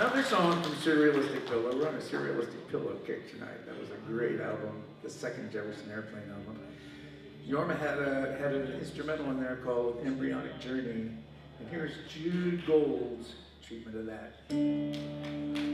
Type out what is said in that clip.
Another song from Surrealistic Pillow. We're on a Surrealistic Pillow kick tonight. That was a great album, the second Jefferson Airplane album. Jorma had a had an instrumental in there called Embryonic Journey, and here's Jude Gold's treatment of that.